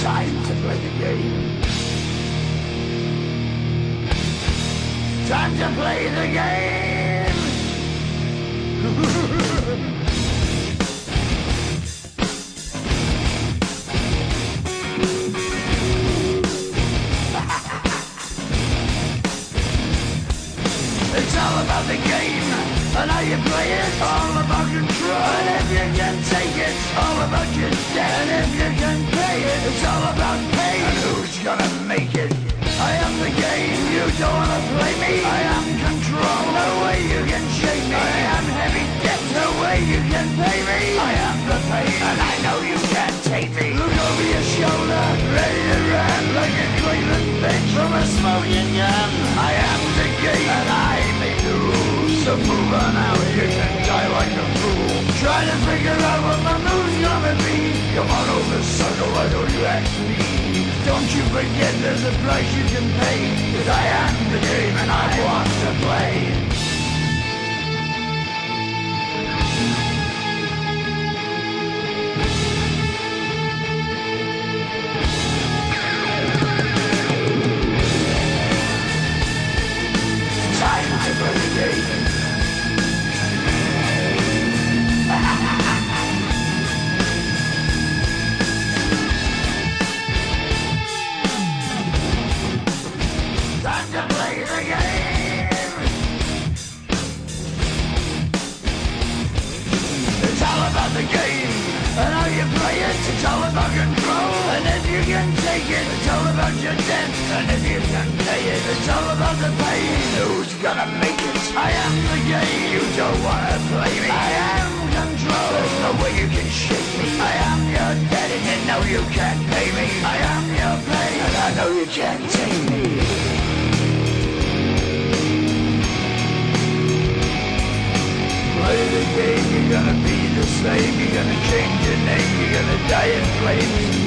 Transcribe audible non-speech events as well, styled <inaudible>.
Time to play the game. Time to play the game! <laughs> It's all about the game And how you play it All about control And if you can take it All about your death And if you can it, it's all about pain. And who's gonna make it? I am the game. You don't wanna play me. I am control. No way you can shake me. I am heavy debt. No way you can pay me. I am the pain, and I know you can't take me. Look over your shoulder, ready to run like a Cleveland bitch from a smoking gun. I am the game, and I may lose. So move on out, you can die like a fool. Try to figure out what my move's gonna be. Come on over, sucker, you me? Don't you forget there's a price you can pay. Cause I am the game and I want to play. The game and how you play it. It's all about control, and if you can take it, it's all about your debt. And if you can pay it, it's all about the pain. Who's gonna make it? I am the game. You don't wanna play me. I am control. There's no way you can shake me. I am your debt, and know you can't pay me. I am your pain, and I know you can't take me. Play the game, you're gonna be the same, you're gonna change your name, you're gonna die in flames.